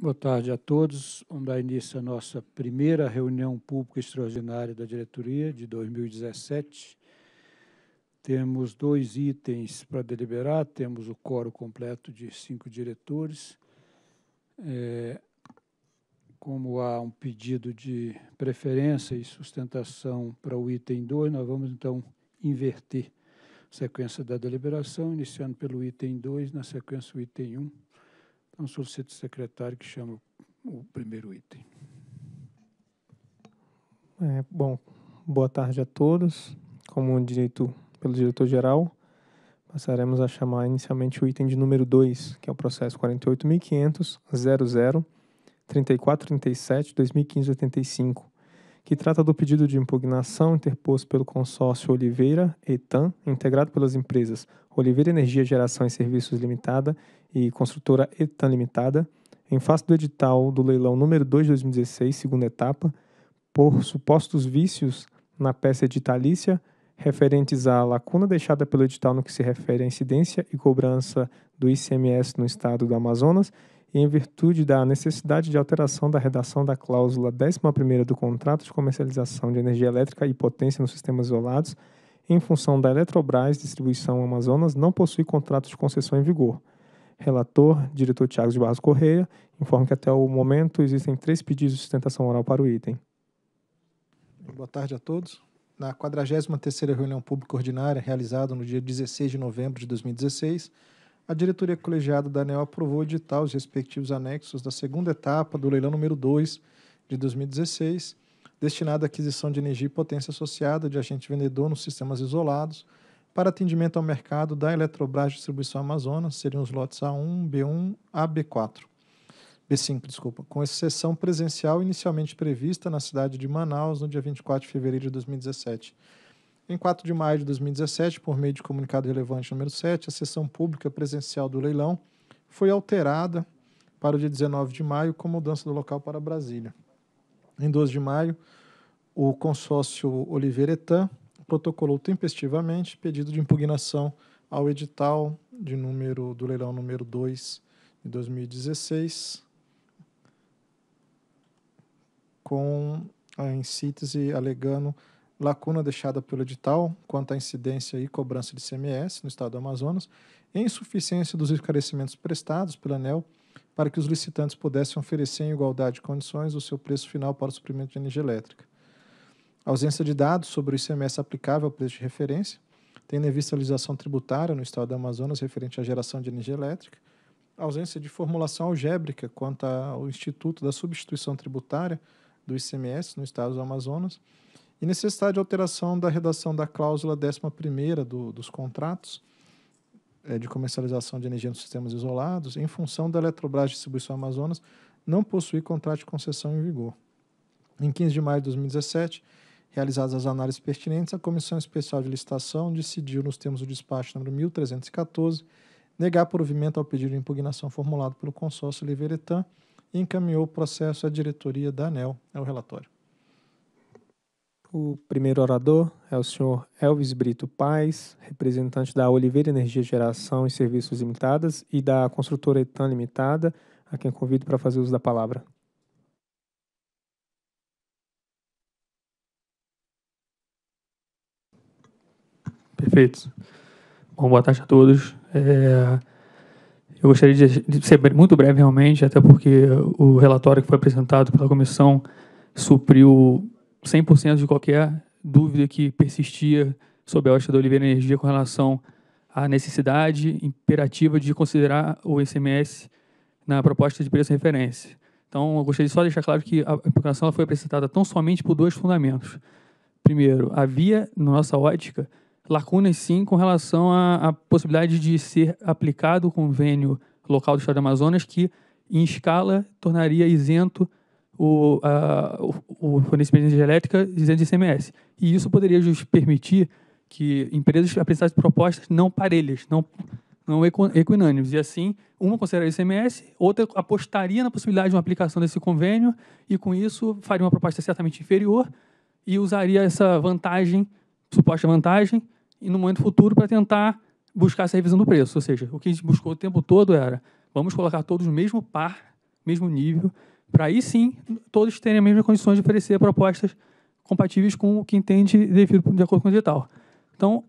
Boa tarde a todos. Vamos dar início à nossa primeira reunião pública extraordinária da diretoria de 2017. Temos dois itens para deliberar, temos o coro completo de cinco diretores. É, como há um pedido de preferência e sustentação para o item 2, nós vamos então inverter a sequência da deliberação, iniciando pelo item 2, na sequência o item 1. Um. Então, solicito o secretário que chama o primeiro item. É, bom, boa tarde a todos. Como dito pelo diretor-geral, passaremos a chamar inicialmente o item de número 2, que é o processo 48.500.00 3437 2015 85, que trata do pedido de impugnação interposto pelo consórcio Oliveira Etan, integrado pelas empresas Oliveira Energia Geração e Serviços Limitada e construtora Etan Limitada, em face do edital do leilão número 2 de 2016, segunda etapa, por supostos vícios na peça editalícia referentes à lacuna deixada pelo edital no que se refere à incidência e cobrança do ICMS no estado do Amazonas e em virtude da necessidade de alteração da redação da cláusula 11ª do contrato de comercialização de energia elétrica e potência nos sistemas isolados, em função da Eletrobras Distribuição Amazonas não possui contrato de concessão em vigor. Relator, diretor Tiago de Barros Correia, informa que até o momento existem três pedidos de sustentação oral para o item. Boa tarde a todos. Na 43ª reunião pública ordinária, realizada no dia 16 de novembro de 2016, a diretoria colegiada da ANEL aprovou editar os respectivos anexos da segunda etapa do leilão número 2 de 2016, destinado à aquisição de energia e potência associada de agente vendedor nos sistemas isolados, para atendimento ao mercado da Eletrobras Distribuição Amazonas, seriam os lotes A1, B1, A, B4. B5, desculpa, com exceção presencial inicialmente prevista na cidade de Manaus no dia 24 de fevereiro de 2017 em 4 de maio de 2017, por meio de comunicado relevante número 7, a sessão pública presencial do leilão foi alterada para o dia 19 de maio com mudança do local para Brasília. Em 12 de maio, o consórcio Oliveira Etan protocolou tempestivamente pedido de impugnação ao edital de número do leilão número 2 de 2016 com em síntese alegando lacuna deixada pelo edital quanto à incidência e cobrança de CMS no estado do Amazonas, e insuficiência dos esclarecimentos prestados pela ANEL para que os licitantes pudessem oferecer em igualdade de condições o seu preço final para o suprimento de energia elétrica. A ausência de dados sobre o ICMS aplicável ao preço de referência, tendo em vista a legislação tributária no estado do Amazonas referente à geração de energia elétrica, a ausência de formulação algébrica quanto ao Instituto da Substituição Tributária do ICMS no estado do Amazonas, e necessidade de alteração da redação da cláusula 11 do, dos contratos é, de comercialização de energia nos sistemas isolados, em função da Eletrobras Distribuição Amazonas não possuir contrato de concessão em vigor. Em 15 de maio de 2017, realizadas as análises pertinentes, a Comissão Especial de Licitação decidiu, nos termos do despacho número 1314, negar provimento ao pedido de impugnação formulado pelo consórcio Liveretan e encaminhou o processo à diretoria da ANEL. É o relatório. O primeiro orador é o senhor Elvis Brito Paz, representante da Oliveira Energia Geração e Serviços Limitadas e da construtora Etan Limitada, a quem convido para fazer uso da palavra. Perfeito. Bom, boa tarde a todos. É, eu gostaria de, de ser muito breve, realmente, até porque o relatório que foi apresentado pela comissão supriu 100% de qualquer dúvida que persistia sobre a ótica da Oliveira Energia com relação à necessidade imperativa de considerar o ICMS na proposta de preço de referência. Então, eu gostaria só de deixar claro que a impugnação foi apresentada tão somente por dois fundamentos. Primeiro, havia, na nossa ótica, lacunas sim com relação à, à possibilidade de ser aplicado o convênio local do Estado do Amazonas que, em escala, tornaria isento o, a, o, o fornecimento de energia elétrica dizendo de ICMS. E isso poderia permitir que empresas apresentassem propostas não parelhas, não, não equinânimes. E assim, uma consideraria ICMS, outra apostaria na possibilidade de uma aplicação desse convênio e, com isso, faria uma proposta certamente inferior e usaria essa vantagem, suposta vantagem, e no momento futuro para tentar buscar essa revisão do preço. Ou seja, o que a gente buscou o tempo todo era vamos colocar todos no mesmo par mesmo nível, para aí sim todos terem as mesmas condições de oferecer propostas compatíveis com o que entende devido de acordo com o edital. Então,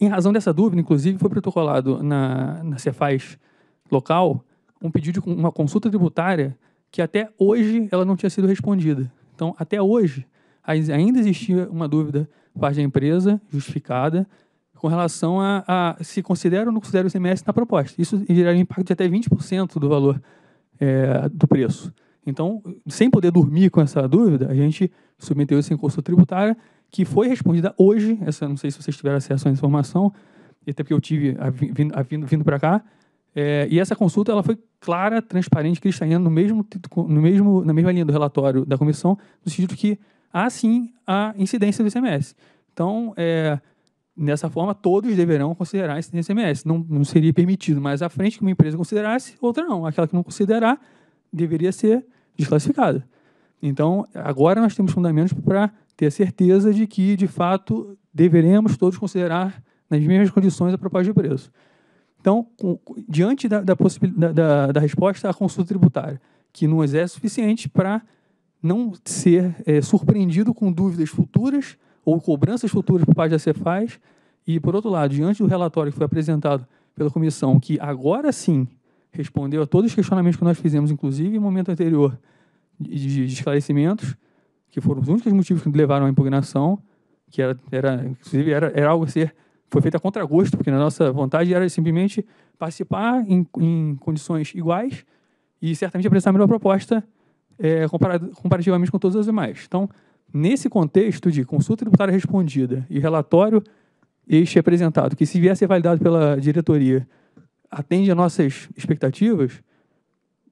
em razão dessa dúvida, inclusive, foi protocolado na, na Cefaz local um pedido de uma consulta tributária que até hoje ela não tinha sido respondida. Então, até hoje, ainda existia uma dúvida parte da empresa, justificada, com relação a, a, se considera ou não considera o ICMS na proposta. Isso geraria impacto de até 20% do valor é, do preço. Então, sem poder dormir com essa dúvida, a gente submeteu isso em consulta tributária, que foi respondida hoje. Essa, não sei se vocês tiveram acesso à informação, até porque eu tive a, vindo, vindo, vindo para cá. É, e essa consulta ela foi clara, transparente, cristalina, no mesmo, no mesmo, na mesma linha do relatório da comissão, no sentido que há sim a incidência do ICMS. Então, é, nessa forma, todos deverão considerar esse ICMS. Não, não seria permitido mais à frente que uma empresa considerasse, outra não. Aquela que não considerar deveria ser desclassificada. Então, agora nós temos fundamentos para ter a certeza de que, de fato, deveremos todos considerar nas mesmas condições a proposta de preço. Então, com, diante da, da, da, da, resposta à consulta tributária, que não é suficiente para não ser é, surpreendido com dúvidas futuras ou cobranças futuras por parte da Cefaz, e, por outro lado, diante do relatório que foi apresentado pela comissão, que agora sim respondeu a todos os questionamentos que nós fizemos, inclusive em momento anterior, de, de esclarecimentos, que foram os únicos motivos que levaram à impugnação, que era, era inclusive, era, era algo a ser foi feita a contragosto, porque a nossa vontade era simplesmente participar em, em condições iguais e certamente apresentar a melhor proposta é, comparativamente com todas as demais. Então, nesse contexto de consulta tributária respondida e relatório este apresentado, que se vier a ser validado pela diretoria, atende a nossas expectativas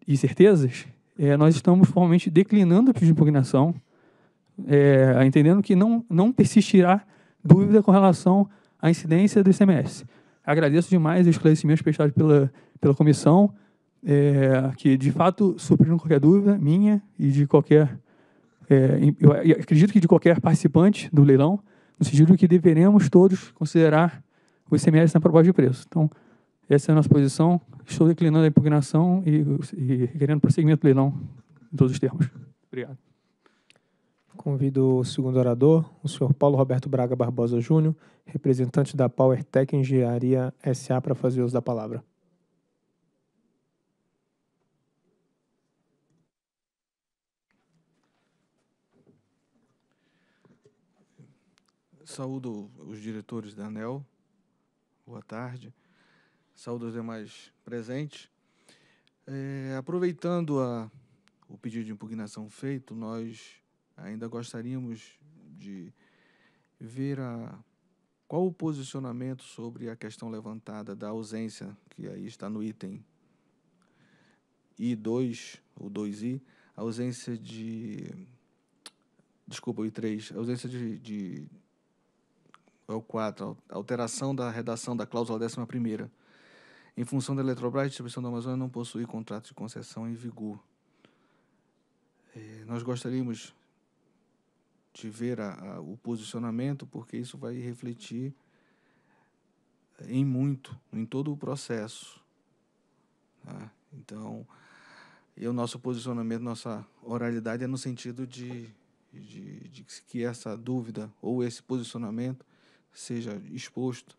e certezas, é, nós estamos formalmente declinando o pedido de impugnação, é, entendendo que não, não persistirá dúvida com relação a incidência do ICMS. Agradeço demais os esclarecimentos prestados pela, pela comissão, é, que de fato supriram qualquer dúvida minha e de qualquer. É, eu acredito que de qualquer participante do leilão, no sentido que deveremos todos considerar o ICMS na proposta de preço. Então, essa é a nossa posição. Estou declinando a impugnação e, e querendo prosseguimento do leilão em todos os termos. Obrigado. Convido o segundo orador, o senhor Paulo Roberto Braga Barbosa Júnior, representante da PowerTech Engenharia SA, para fazer uso da palavra. Saúdo os diretores da ANEL, boa tarde. Saúdo os demais presentes. É, aproveitando a, o pedido de impugnação feito, nós ainda gostaríamos de ver a, qual o posicionamento sobre a questão levantada da ausência, que aí está no item I2, ou 2I, a ausência de. Desculpa, o I3, a ausência de. de é o 4, alteração da redação da cláusula 11. Em função da Eletrobras, a distribuição da Amazônia não possui contrato de concessão em vigor. É, nós gostaríamos de ver a, a, o posicionamento, porque isso vai refletir em muito, em todo o processo. Tá? Então, e o nosso posicionamento, nossa oralidade é no sentido de, de, de que essa dúvida ou esse posicionamento seja exposto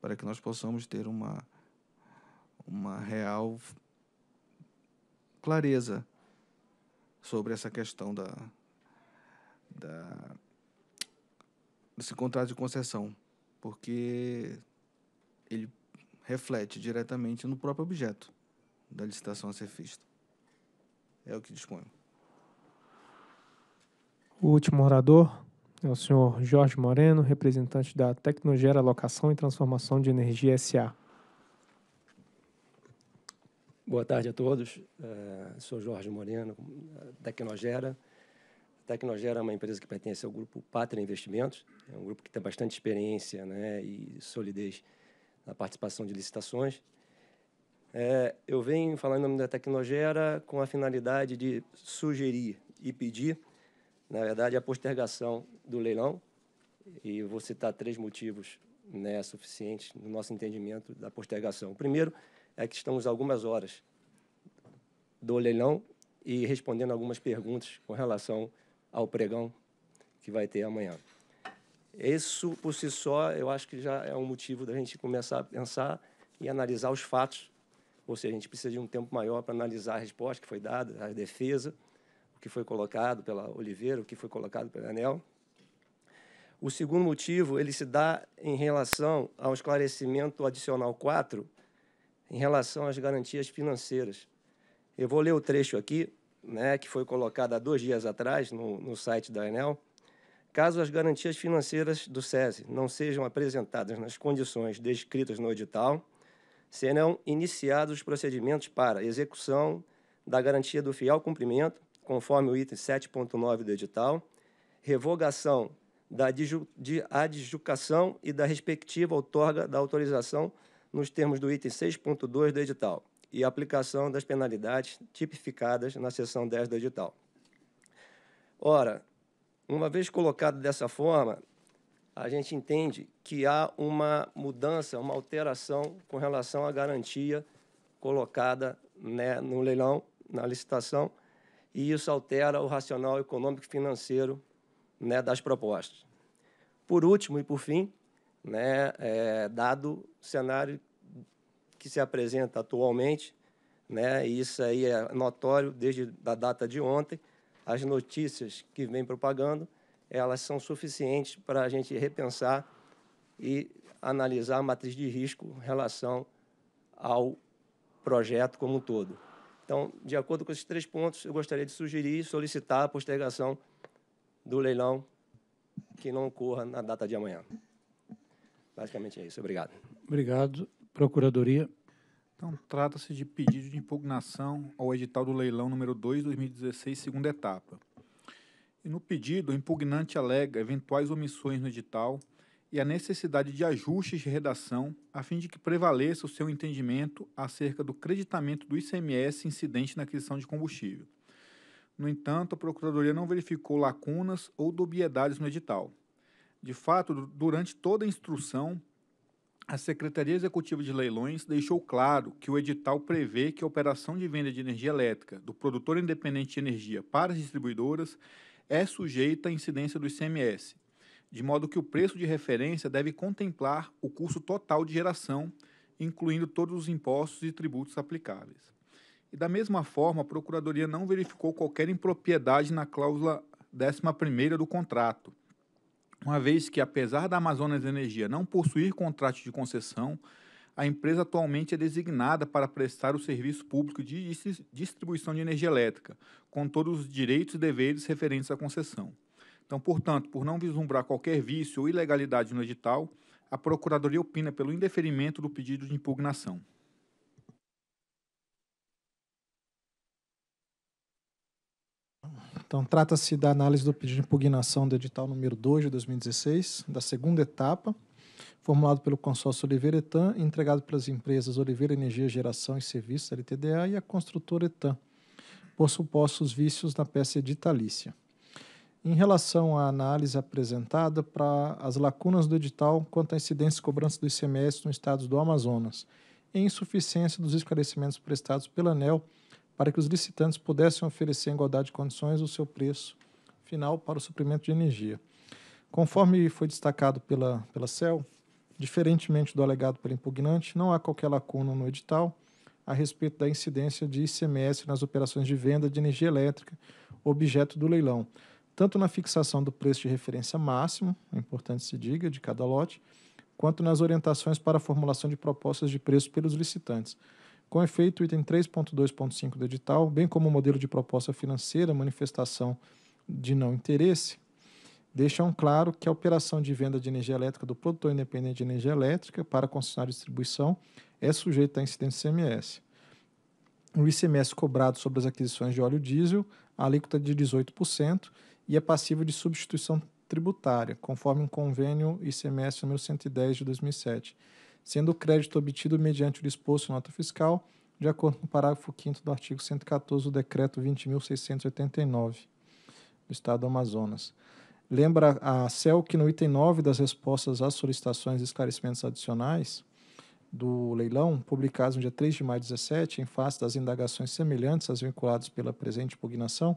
para que nós possamos ter uma, uma real clareza sobre essa questão da, da, desse contrato de concessão, porque ele reflete diretamente no próprio objeto da licitação a ser feita. É o que dispõe. O último orador é o senhor Jorge Moreno, representante da Tecnogera Locação e Transformação de Energia SA. Boa tarde a todos. Uh, sou Jorge Moreno, Tecnogera. Tecnogera é uma empresa que pertence ao grupo Pátria Investimentos, é um grupo que tem bastante experiência né, e solidez na participação de licitações. É, eu venho falando em nome da Tecnogera com a finalidade de sugerir e pedir, na verdade, a postergação do leilão, e vou citar três motivos né, suficientes no nosso entendimento da postergação. O primeiro que estamos algumas horas do leilão e respondendo algumas perguntas com relação ao pregão que vai ter amanhã. Isso, por si só, eu acho que já é um motivo da gente começar a pensar e analisar os fatos, ou seja, a gente precisa de um tempo maior para analisar a resposta que foi dada, a defesa, o que foi colocado pela Oliveira, o que foi colocado pela Anel. O segundo motivo, ele se dá em relação ao esclarecimento adicional 4, em relação às garantias financeiras. Eu vou ler o trecho aqui, né, que foi colocado há dois dias atrás no, no site da Enel. Caso as garantias financeiras do SESI não sejam apresentadas nas condições descritas no edital, serão iniciados os procedimentos para execução da garantia do fiel cumprimento, conforme o item 7.9 do edital, revogação da adjudicação e da respectiva outorga da autorização nos termos do item 6.2 do edital e aplicação das penalidades tipificadas na seção 10 do edital. Ora, uma vez colocado dessa forma, a gente entende que há uma mudança, uma alteração com relação à garantia colocada né, no leilão, na licitação, e isso altera o racional econômico e financeiro né, das propostas. Por último e por fim, né, é, dado o cenário que se apresenta atualmente, né, e isso aí é notório desde a data de ontem, as notícias que vem propagando, elas são suficientes para a gente repensar e analisar a matriz de risco em relação ao projeto como um todo. Então, de acordo com esses três pontos, eu gostaria de sugerir e solicitar a postergação do leilão que não ocorra na data de amanhã. Basicamente é isso. Obrigado. Obrigado. Procuradoria. Então, trata-se de pedido de impugnação ao edital do leilão número 2, 2016, segunda etapa. E no pedido, o impugnante alega eventuais omissões no edital e a necessidade de ajustes de redação a fim de que prevaleça o seu entendimento acerca do creditamento do ICMS incidente na aquisição de combustível. No entanto, a Procuradoria não verificou lacunas ou dubiedades no edital. De fato, durante toda a instrução, a Secretaria Executiva de Leilões deixou claro que o edital prevê que a operação de venda de energia elétrica do produtor independente de energia para as distribuidoras é sujeita à incidência do ICMS, de modo que o preço de referência deve contemplar o custo total de geração, incluindo todos os impostos e tributos aplicáveis. E da mesma forma, a Procuradoria não verificou qualquer impropriedade na cláusula 11 do contrato, uma vez que, apesar da Amazonas Energia não possuir contrato de concessão, a empresa atualmente é designada para prestar o serviço público de distribuição de energia elétrica, com todos os direitos e deveres referentes à concessão. Então, portanto, por não vislumbrar qualquer vício ou ilegalidade no edital, a Procuradoria opina pelo indeferimento do pedido de impugnação. Então, trata-se da análise do pedido de impugnação do edital número 2 de 2016, da segunda etapa, formulado pelo consórcio Oliveira Etan entregado pelas empresas Oliveira Energia Geração e Serviços, LTDA, e a construtora Etan, por supostos vícios na peça editalícia. Em relação à análise apresentada para as lacunas do edital quanto à incidência e cobrança do ICMS no estado do Amazonas, e insuficiência dos esclarecimentos prestados pela ANEL para que os licitantes pudessem oferecer em igualdade de condições o seu preço final para o suprimento de energia. Conforme foi destacado pela, pela CEL, diferentemente do alegado pelo impugnante, não há qualquer lacuna no edital a respeito da incidência de ICMS nas operações de venda de energia elétrica, objeto do leilão, tanto na fixação do preço de referência máximo, é importante se diga, de cada lote, quanto nas orientações para a formulação de propostas de preço pelos licitantes, com efeito, o item 3.2.5 do edital, bem como o modelo de proposta financeira, manifestação de não interesse, deixam claro que a operação de venda de energia elétrica do produtor independente de energia elétrica para concessionário de distribuição é sujeita à incidência ICMS. O ICMS cobrado sobre as aquisições de óleo diesel, a alíquota de 18% e é passivo de substituição tributária, conforme um convênio ICMS número 110 de 2007 sendo o crédito obtido mediante o disposto em nota fiscal, de acordo com o parágrafo 5 do artigo 114 do Decreto 20.689 do Estado do Amazonas. Lembra a CEL que no item 9 das respostas às solicitações e esclarecimentos adicionais, do leilão, publicados no dia 3 de maio de 2017, em face das indagações semelhantes às vinculadas pela presente impugnação,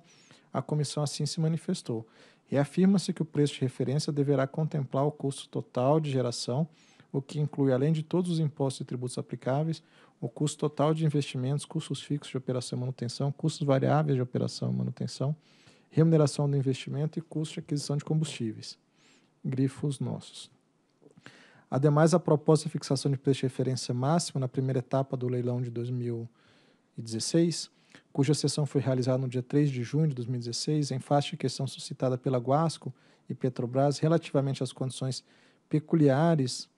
a comissão assim se manifestou. Reafirma-se que o preço de referência deverá contemplar o custo total de geração, o que inclui, além de todos os impostos e tributos aplicáveis, o custo total de investimentos, custos fixos de operação e manutenção, custos variáveis de operação e manutenção, remuneração do investimento e custo de aquisição de combustíveis. Grifos nossos. Ademais, a proposta de fixação de preço de referência máximo na primeira etapa do leilão de 2016, cuja sessão foi realizada no dia 3 de junho de 2016, em face de questão suscitada pela Guasco e Petrobras relativamente às condições peculiares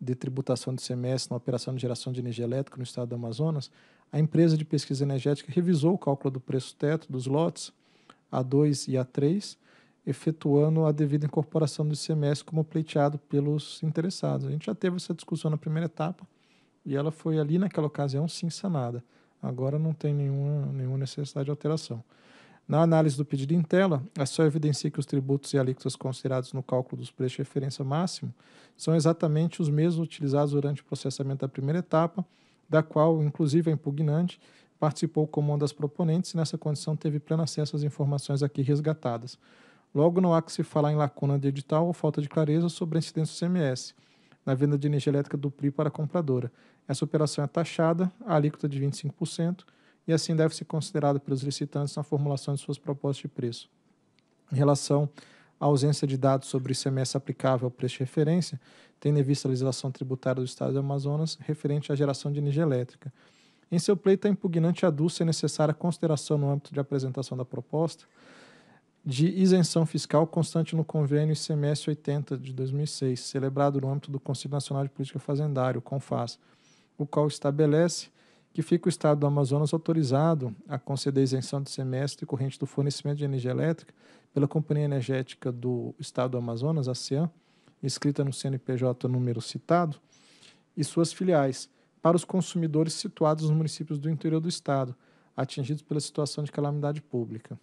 de tributação de CMS na operação de geração de energia elétrica no estado do Amazonas, a empresa de pesquisa energética revisou o cálculo do preço teto dos lotes A2 e A3 efetuando a devida incorporação do ICMS como pleiteado pelos interessados. A gente já teve essa discussão na primeira etapa e ela foi ali naquela ocasião sim sanada. Agora não tem nenhuma, nenhuma necessidade de alteração. Na análise do pedido em tela, é só evidencia que os tributos e alíquotas considerados no cálculo dos preços de referência máximo são exatamente os mesmos utilizados durante o processamento da primeira etapa, da qual, inclusive, a impugnante participou como uma das proponentes e, nessa condição, teve pleno acesso às informações aqui resgatadas. Logo, não há que se falar em lacuna de edital ou falta de clareza sobre a incidência do CMS na venda de energia elétrica do PRI para a compradora. Essa operação é taxada, a alíquota de 25%, e assim deve ser considerada pelos licitantes na formulação de suas propostas de preço. Em relação à ausência de dados sobre o ICMS aplicável ao preço de referência, tendo em vista a legislação tributária do Estado do Amazonas referente à geração de energia elétrica. Em seu pleito, a impugnante aduz ser necessária consideração no âmbito de apresentação da proposta de isenção fiscal constante no convênio ICMS 80 de 2006, celebrado no âmbito do Conselho Nacional de Política Fazendária, o CONFAS, o qual estabelece que fica o Estado do Amazonas autorizado a conceder isenção de ICMS decorrente do fornecimento de energia elétrica pela Companhia Energética do Estado do Amazonas, a CEAM, inscrita no CNPJ número citado, e suas filiais, para os consumidores situados nos municípios do interior do Estado, atingidos pela situação de calamidade pública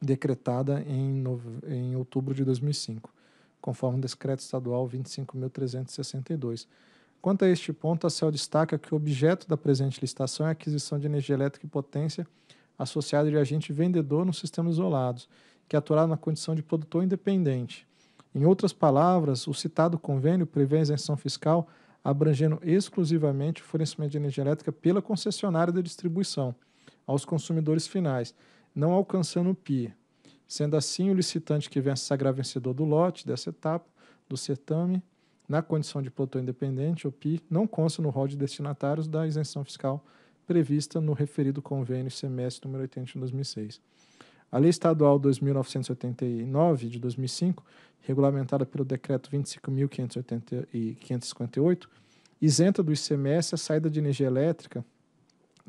decretada em, em outubro de 2005, conforme o decreto estadual 25.362. Quanto a este ponto, a CEL destaca que o objeto da presente licitação é a aquisição de energia elétrica e potência associada de agente vendedor nos sistemas isolados, que atuará na condição de produtor independente. Em outras palavras, o citado convênio prevê a isenção fiscal abrangendo exclusivamente o fornecimento de energia elétrica pela concessionária de distribuição aos consumidores finais, não alcançando o PI. Sendo assim, o licitante que vence sagrar vencedor do lote dessa etapa do certame, na condição de produtor independente, o PI, não consta no rol de destinatários da isenção fiscal prevista no referido convênio semestre número 80 de 2006. A Lei Estadual 2.989 de 2005, regulamentada pelo Decreto 25.558, isenta do ICMS a saída de energia elétrica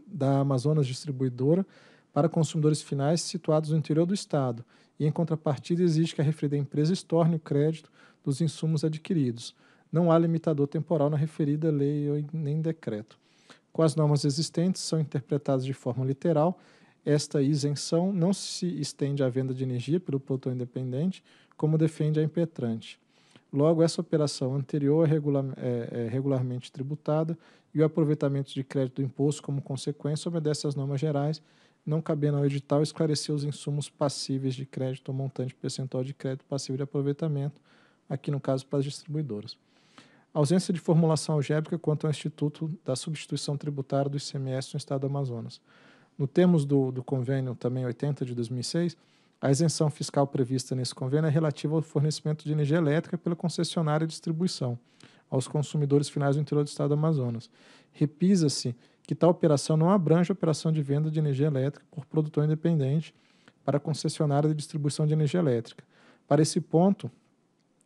da Amazonas Distribuidora para consumidores finais situados no interior do Estado, e, em contrapartida, exige que a referida empresa estorne o crédito dos insumos adquiridos. Não há limitador temporal na referida lei nem decreto. Com as normas existentes, são interpretadas de forma literal. Esta isenção não se estende à venda de energia pelo produtor independente, como defende a impetrante. Logo, essa operação anterior é, é, é regularmente tributada e o aproveitamento de crédito do imposto, como consequência, obedece às normas gerais não cabendo ao edital esclarecer os insumos passíveis de crédito ou montante percentual de crédito passível de aproveitamento, aqui no caso para as distribuidoras. A ausência de formulação algébrica quanto ao Instituto da Substituição Tributária do ICMS no Estado do Amazonas. No termos do, do convênio também 80 de 2006, a isenção fiscal prevista nesse convênio é relativa ao fornecimento de energia elétrica pela concessionária de distribuição aos consumidores finais do interior do Estado do Amazonas. Repisa-se que tal operação não abrange a operação de venda de energia elétrica por produtor independente para concessionária de distribuição de energia elétrica. Para esse ponto,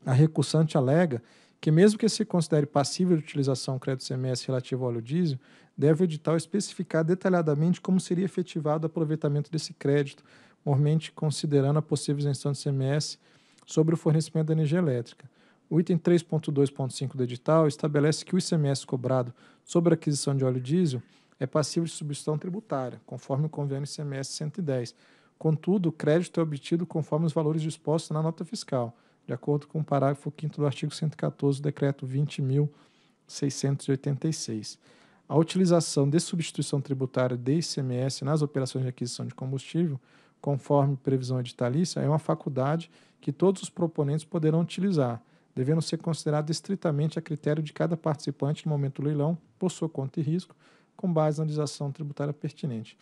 a recursante alega que, mesmo que se considere passível de utilização do crédito CMS relativo ao óleo diesel, deve o edital especificar detalhadamente como seria efetivado o aproveitamento desse crédito, mormente considerando a possível isenção de CMS sobre o fornecimento de energia elétrica. O item 3.2.5 do edital estabelece que o ICMS cobrado sobre a aquisição de óleo diesel é passível de substituição tributária, conforme o convênio ICMS 110. Contudo, o crédito é obtido conforme os valores dispostos na nota fiscal, de acordo com o parágrafo 5 do artigo 114 do decreto 20.000 686. A utilização de substituição tributária de ICMS nas operações de aquisição de combustível, conforme previsão editalícia, é uma faculdade que todos os proponentes poderão utilizar, devendo ser considerada estritamente a critério de cada participante no momento do leilão, por sua conta e risco, com base na legislação tributária pertinente.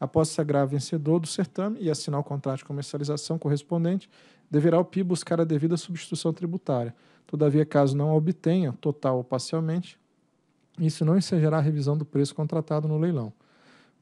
Após se sagrar vencedor do certame e assinar o contrato de comercialização correspondente, deverá o PI buscar a devida substituição tributária. Todavia, caso não a obtenha, total ou parcialmente, isso não ensejará a revisão do preço contratado no leilão.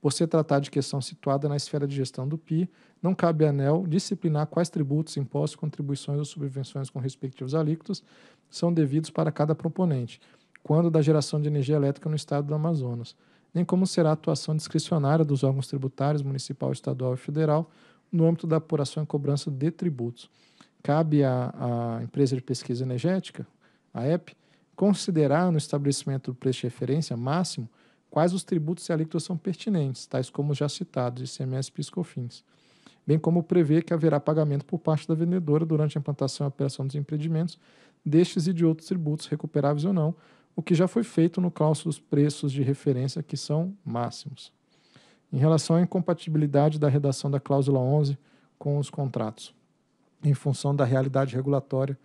Por se tratar de questão situada na esfera de gestão do PI, não cabe à ANEL disciplinar quais tributos, impostos, contribuições ou subvenções com respectivos alíquotos são devidos para cada proponente, quando da geração de energia elétrica no estado do Amazonas, nem como será a atuação discricionária dos órgãos tributários municipal, estadual e federal no âmbito da apuração e cobrança de tributos. Cabe à, à empresa de pesquisa energética, a EP, considerar no estabelecimento do preço de referência máximo quais os tributos e alíquotas são pertinentes, tais como já citados, ICMS e PiscoFins, bem como prever que haverá pagamento por parte da vendedora durante a implantação e operação dos empreendimentos destes e de outros tributos, recuperáveis ou não, o que já foi feito no cálculo dos preços de referência, que são máximos. Em relação à incompatibilidade da redação da cláusula 11 com os contratos, em função da realidade regulatória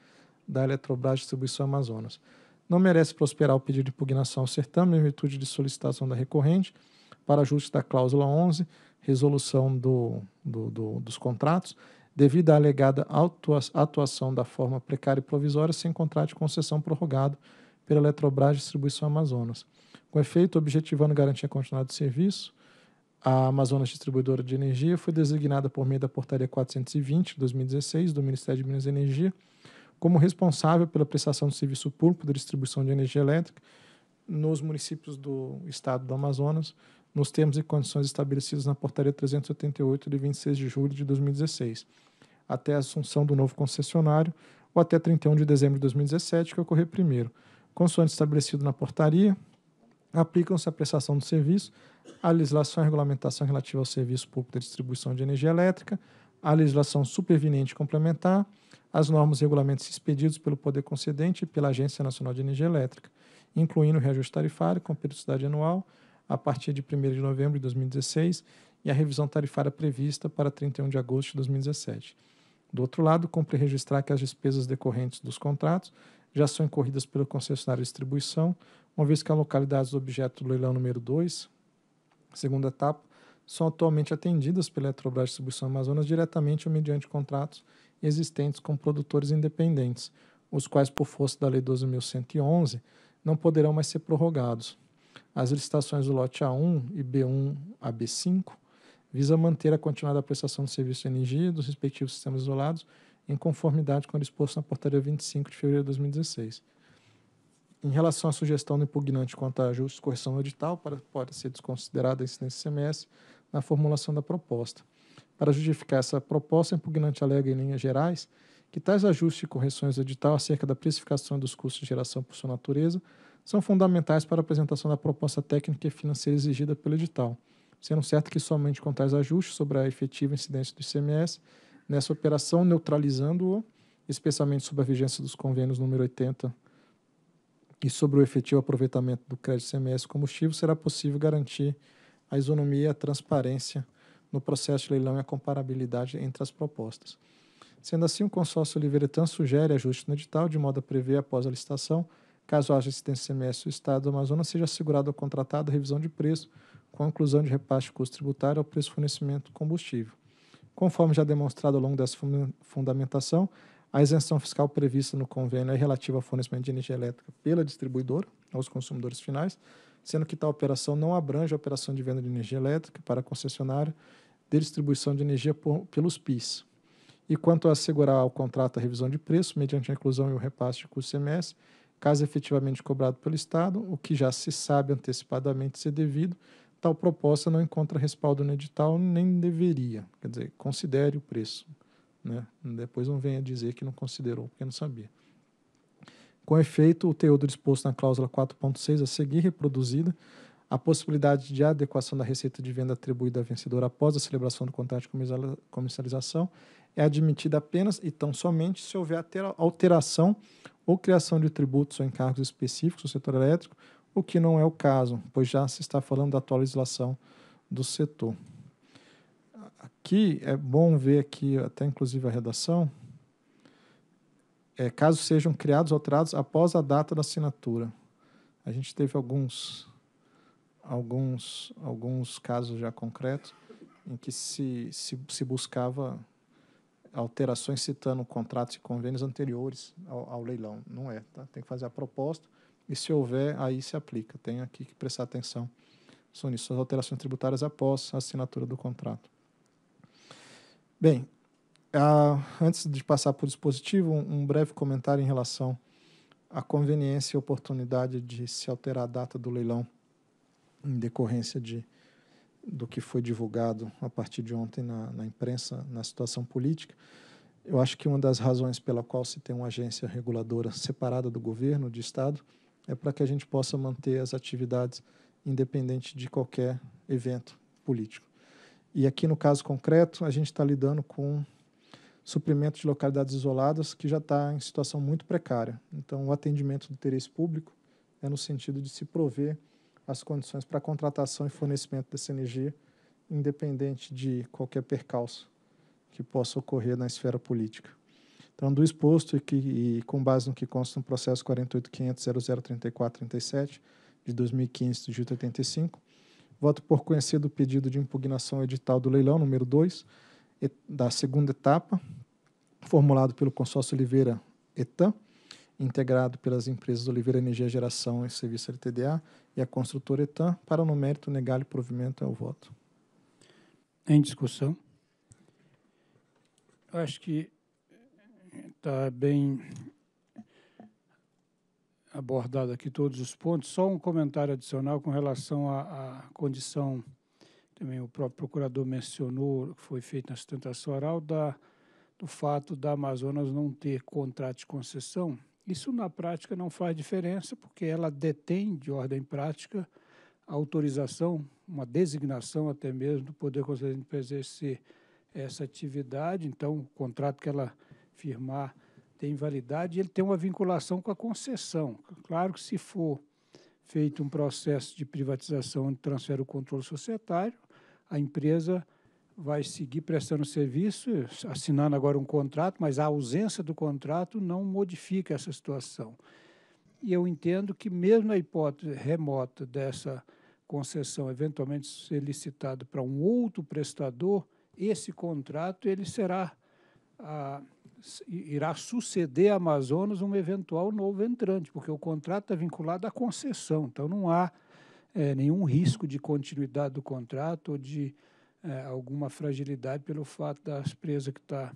da Eletrobras Distribuição Amazonas não merece prosperar o pedido de impugnação ao certame em virtude de solicitação da recorrente para ajuste da cláusula 11, resolução do, do, do, dos contratos, devido à alegada atuação da forma precária e provisória sem contrato de concessão prorrogado pela Eletrobras Distribuição Amazonas. Com efeito, objetivando garantir a continuidade do serviço, a Amazonas Distribuidora de Energia foi designada por meio da Portaria 420 de 2016 do Ministério de Minas e Energia como responsável pela prestação de serviço público de distribuição de energia elétrica nos municípios do estado do Amazonas, nos termos e condições estabelecidos na Portaria 388 de 26 de julho de 2016, até a assunção do novo concessionário ou até 31 de dezembro de 2017, que ocorrer primeiro. Consoante estabelecido na portaria, aplicam-se à prestação do serviço a legislação e regulamentação relativa ao serviço público de distribuição de energia elétrica, a legislação superveniente complementar, as normas e regulamentos expedidos pelo Poder Concedente e pela Agência Nacional de Energia Elétrica, incluindo o reajuste tarifário com periodicidade anual a partir de 1 de novembro de 2016 e a revisão tarifária prevista para 31 de agosto de 2017. Do outro lado, cumpre registrar que as despesas decorrentes dos contratos já são incorridas pelo concessionário de distribuição, uma vez que as localidades do objeto do leilão número 2, segunda etapa, são atualmente atendidas pela Eletrobras Distribuição Amazonas diretamente ou mediante contratos existentes com produtores independentes, os quais, por força da Lei 12.111, não poderão mais ser prorrogados. As licitações do lote A1 e B1 a B5 visam manter a continuada prestação de serviço de energia dos respectivos sistemas isolados em conformidade com o disposto na Portaria 25 de fevereiro de 2016. Em relação à sugestão do impugnante quanto à justa correção do edital, para, pode ser desconsiderada a incidência CMS na formulação da proposta. Para justificar essa proposta, a impugnante alega, em linhas gerais, que tais ajustes e correções do edital acerca da precificação dos custos de geração por sua natureza são fundamentais para a apresentação da proposta técnica e financeira exigida pelo edital, sendo certo que somente com tais ajustes sobre a efetiva incidência do ICMS nessa operação, neutralizando-o, especialmente sob a vigência dos convênios número 80 e sobre o efetivo aproveitamento do crédito ICMS combustível, será possível garantir a isonomia e a transparência no processo de leilão e a comparabilidade entre as propostas. Sendo assim, o consórcio Oliveira sugere ajuste no edital, de modo a prever, após a licitação, caso haja assistência semestre do Estado do Amazonas, seja assegurado ao contratado a revisão de preço, com a inclusão de repasse de custo tributário ao preço de fornecimento do combustível. Conforme já demonstrado ao longo dessa fundamentação, a isenção fiscal prevista no convênio é relativa ao fornecimento de energia elétrica pela distribuidora aos consumidores finais, sendo que tal operação não abrange a operação de venda de energia elétrica para concessionária de distribuição de energia por, pelos PIS. E quanto a assegurar ao contrato a revisão de preço, mediante a inclusão e o repasse de custo CMS, caso efetivamente cobrado pelo Estado, o que já se sabe antecipadamente ser devido, tal proposta não encontra respaldo no edital, nem deveria. Quer dizer, considere o preço. Né? Depois não venha dizer que não considerou, porque não sabia. Com efeito, o teor disposto na cláusula 4.6 a seguir reproduzida, a possibilidade de adequação da receita de venda atribuída à vencedora após a celebração do contrato de comercialização é admitida apenas e tão somente se houver alteração ou criação de tributos ou encargos específicos no setor elétrico, o que não é o caso, pois já se está falando da atual legislação do setor. Aqui é bom ver aqui até inclusive a redação, é, caso sejam criados ou alterados após a data da assinatura. A gente teve alguns, alguns, alguns casos já concretos em que se, se, se buscava alterações citando contratos e convênios anteriores ao, ao, leilão. Não é, tá? Tem que fazer a proposta e se houver, aí se aplica. Tem aqui que prestar atenção são nisso, as alterações tributárias após a assinatura do contrato. Bem, antes de passar para o dispositivo, um, um breve comentário em relação à conveniência e oportunidade de se alterar a data do leilão em decorrência de, do que foi divulgado a partir de ontem na, na imprensa, na situação política. Eu acho que uma das razões pela qual se tem uma agência reguladora separada do governo, de Estado, é para que a gente possa manter as atividades independente de qualquer evento político. E aqui no caso concreto, a gente está lidando com suprimento de localidades isoladas que já está em situação muito precária. Então, o atendimento do interesse público é no sentido de se prover as condições para contratação e fornecimento dessa energia, independente de qualquer percalço que possa ocorrer na esfera política. Então, do exposto e, que, e com base no que consta no processo 48.500.003437 de 2015 do JUT 85, voto por conhecer do pedido de impugnação edital do leilão número 2, da segunda etapa, formulado pelo consórcio Oliveira Etan, integrado pelas empresas Oliveira Energia Geração e Serviço LTDA e a construtora Etan, para no mérito negar-lhe provimento ao voto. Em discussão. Acho que está bem abordado aqui todos os pontos. Só um comentário adicional com relação à, à condição, também o próprio procurador mencionou, que foi feito na sustentação oral, da, do fato da Amazonas não ter contrato de concessão. Isso, na prática, não faz diferença, porque ela detém, de ordem prática, a autorização, uma designação até mesmo do Poder Conselheiro para exercer essa atividade. Então, o contrato que ela firmar tem validade, ele tem uma vinculação com a concessão. Claro que se for feito um processo de privatização onde transfere o controle societário, a empresa vai seguir prestando serviço, assinando agora um contrato, mas a ausência do contrato não modifica essa situação. E eu entendo que mesmo na hipótese remota dessa concessão eventualmente ser licitado para um outro prestador, esse contrato ele será ah, irá suceder a Amazonas um eventual novo entrante, porque o contrato está vinculado à concessão, então não há é, nenhum risco de continuidade do contrato ou de é, alguma fragilidade pelo fato da empresa que está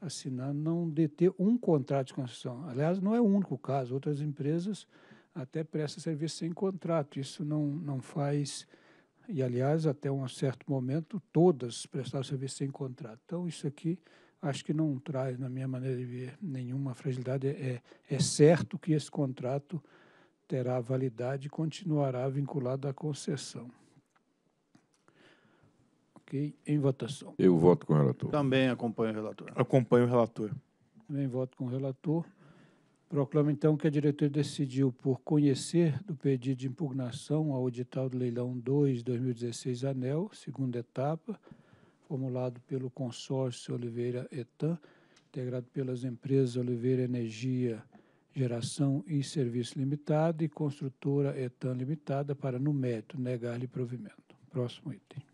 assinando não deter um contrato de concessão. Aliás, não é o único caso, outras empresas até prestam serviço sem contrato, isso não, não faz, e aliás, até um certo momento, todas prestaram serviço sem contrato. Então, isso aqui acho que não traz, na minha maneira de ver, nenhuma fragilidade. É, é certo que esse contrato terá validade e continuará vinculado à concessão. Ok? Em votação. Eu voto com o relator. Também acompanho o relator. Acompanho o relator. Também voto com o relator. Proclamo, então, que a diretoria decidiu por conhecer do pedido de impugnação ao edital do leilão 2 2016 ANEL, segunda etapa, formulado pelo consórcio Oliveira Etan, integrado pelas empresas Oliveira Energia Geração e Serviço Limitado e construtora Etan Limitada para, no mérito, negar-lhe provimento. Próximo item.